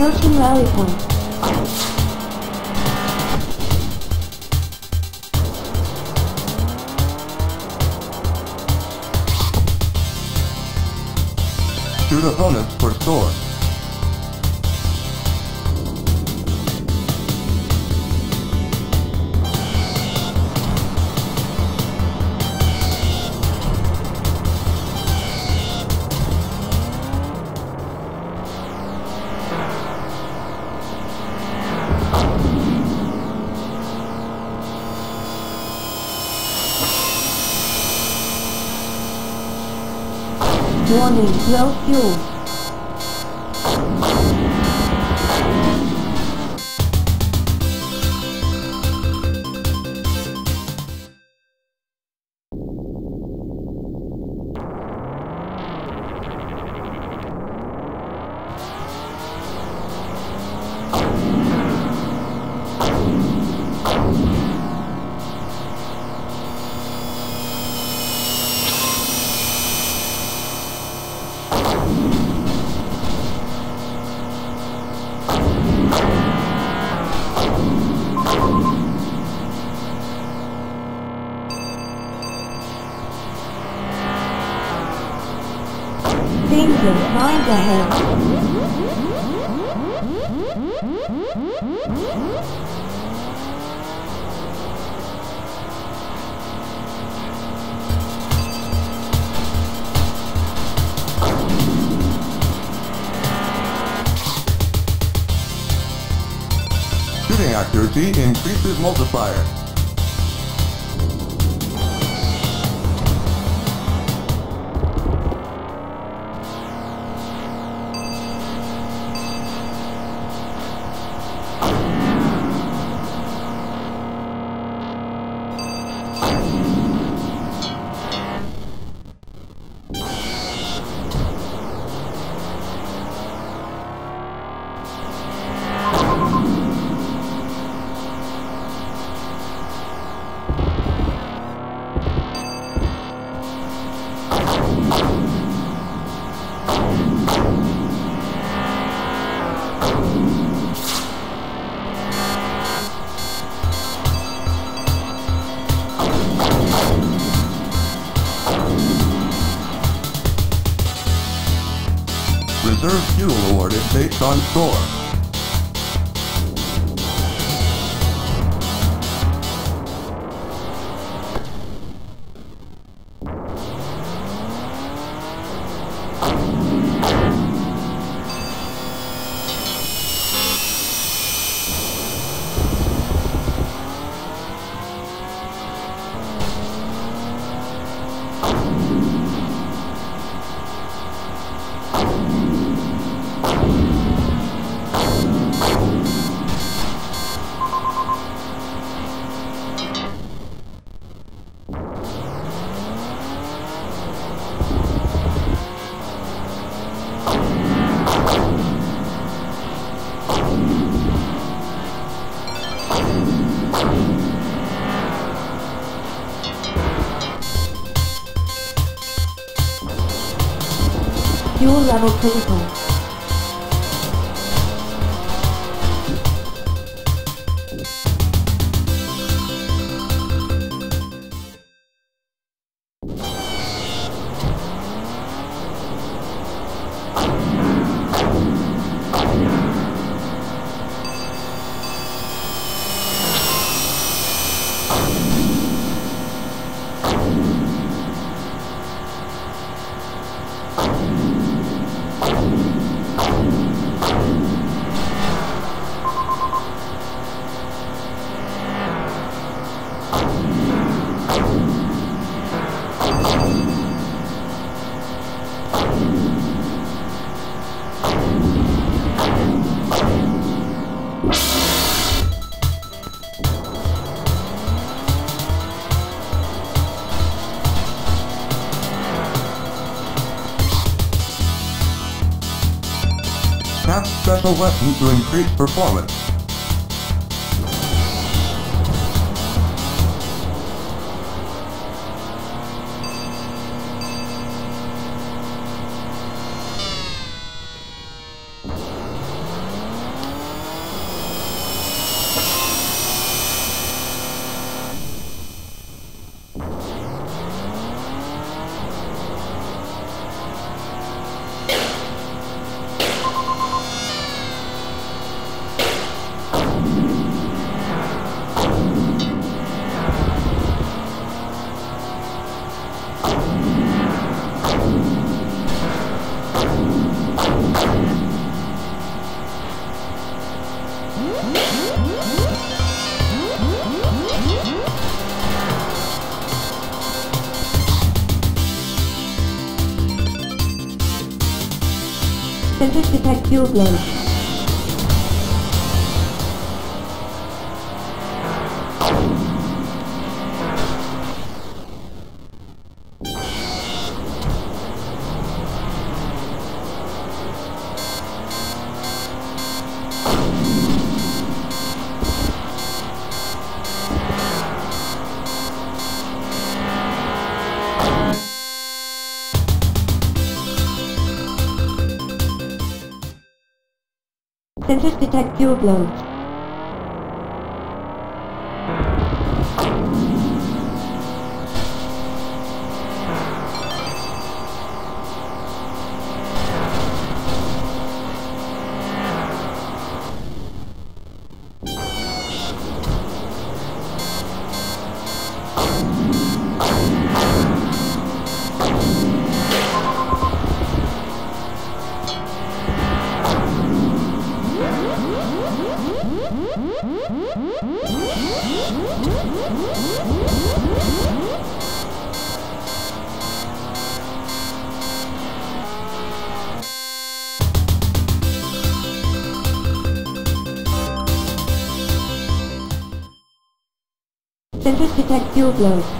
Approaching rally point. Shoot opponents for score. Warning, low Shooting accuracy increases multiplier. Reserve fuel awarded based on score. Level critical. Special weapon to increase performance. Sensors detect fuel flow. Sensors detect fuel flow.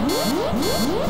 Woo!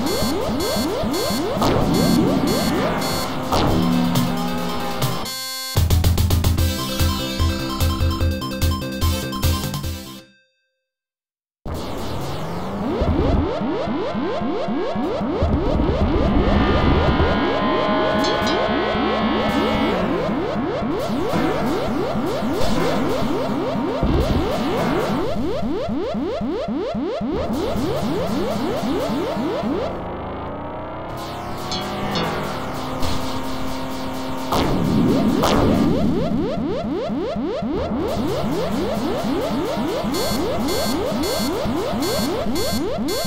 Mm-hmm.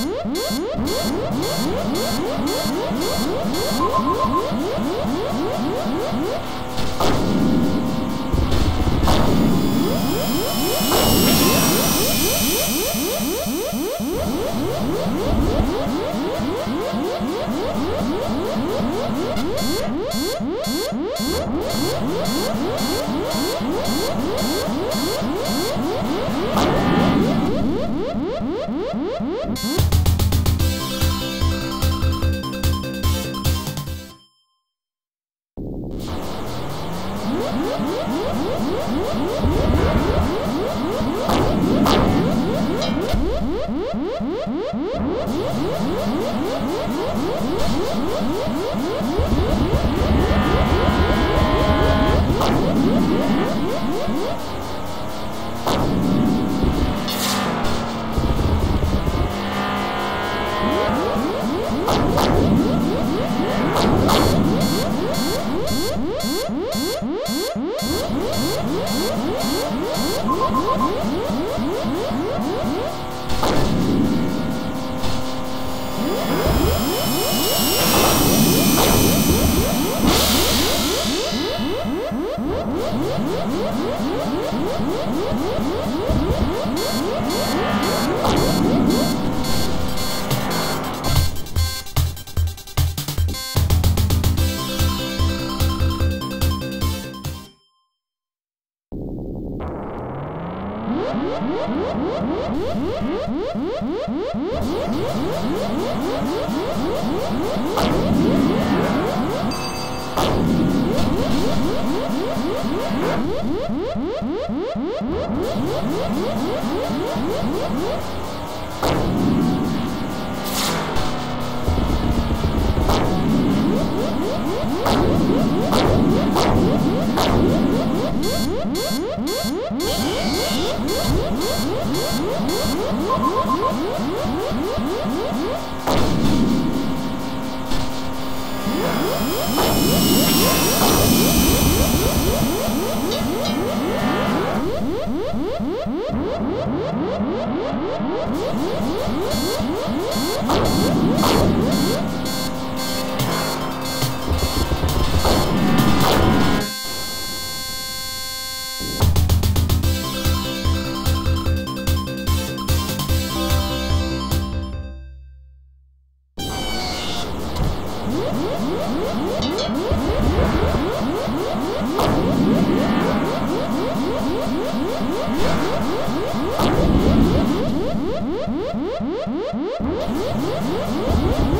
Woo! Woo! Mm-hmm.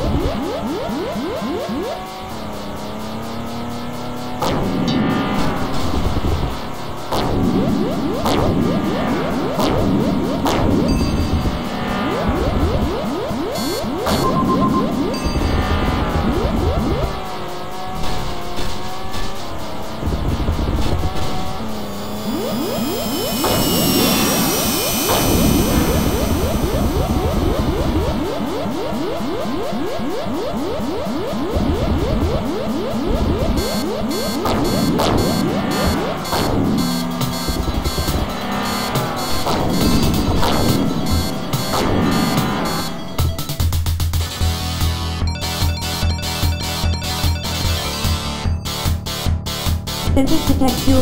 Sensors detect fuel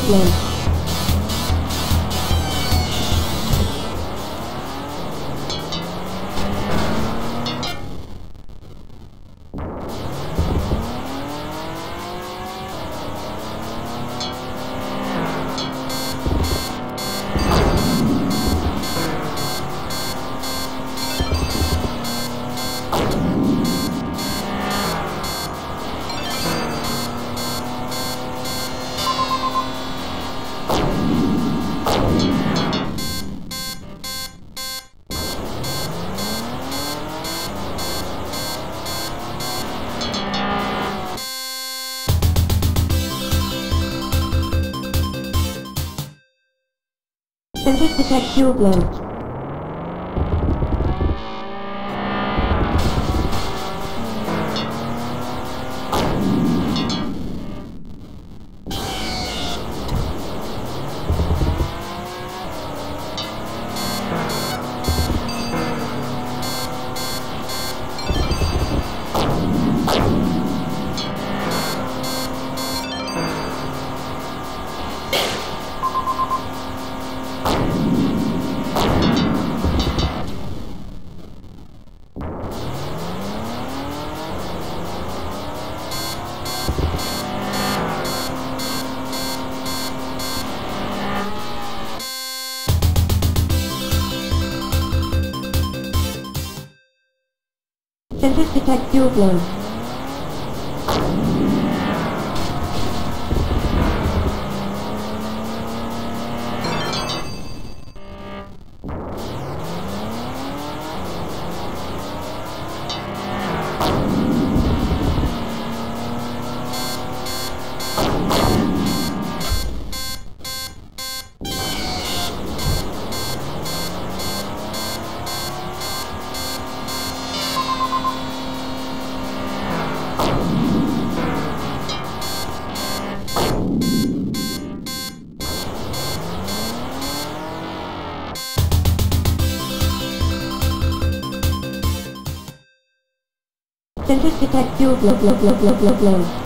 flow. Sensors detect fuel flow. Sensors detect fuel flow, flow, flow, flow,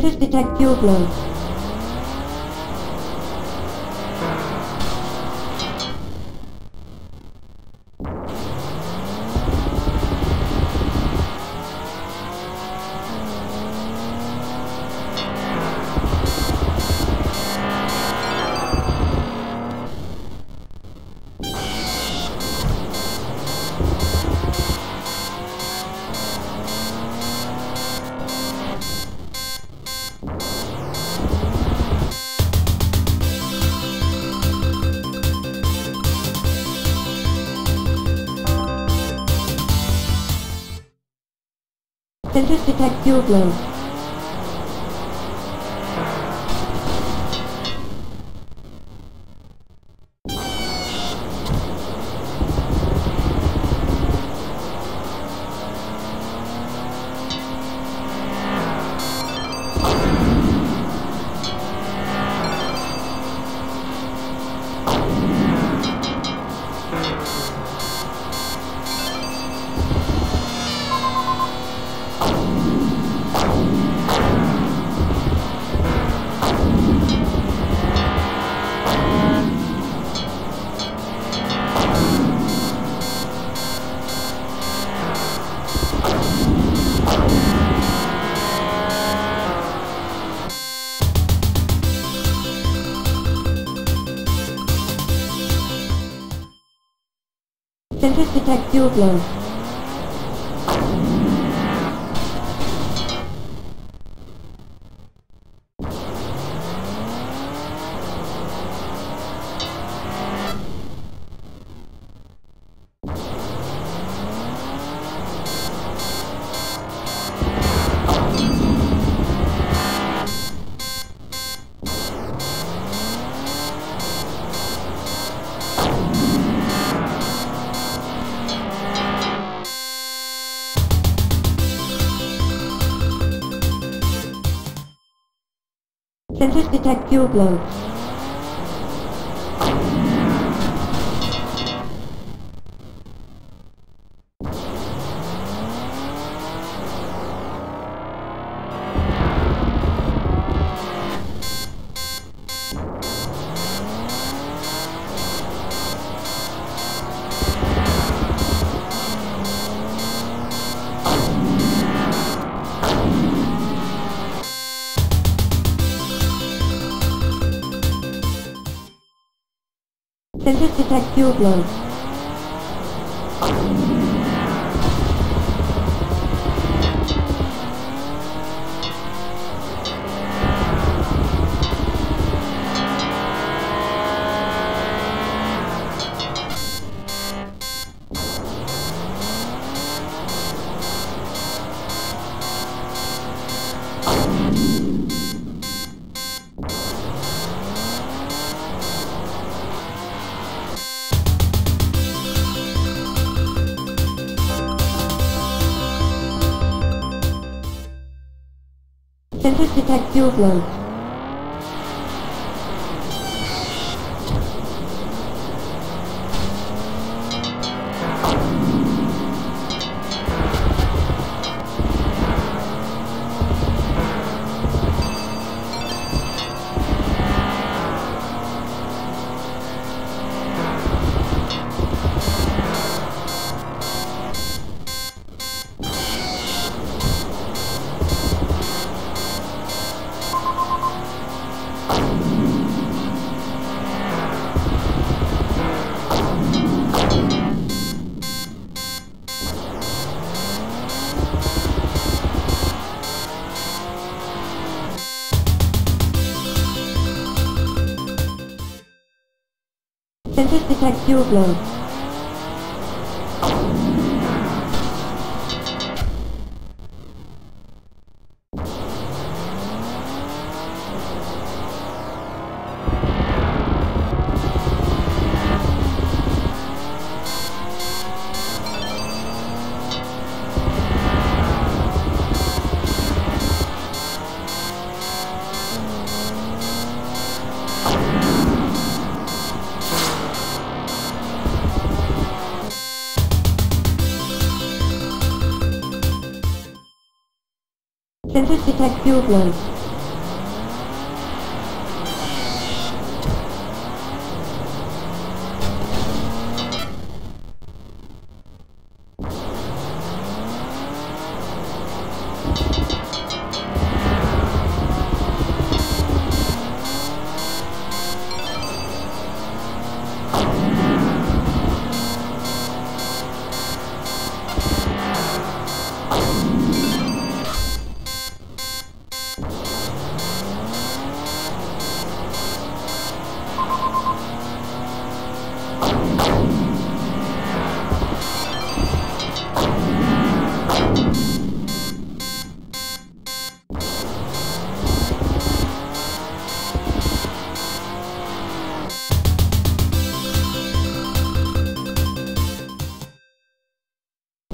flow, flow. Sensors Sensors detect fuel flow. вот. Detect fuel flow. Sensors detect fuel flow. Sensors detect fuel flow. Sensors detect fuel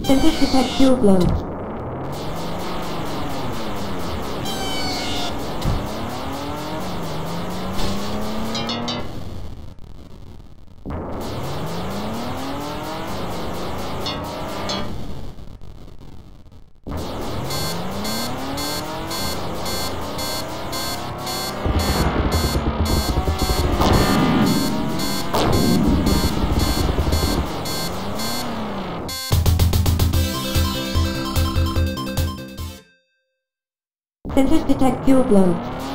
flow. Sensors detect fuel blow.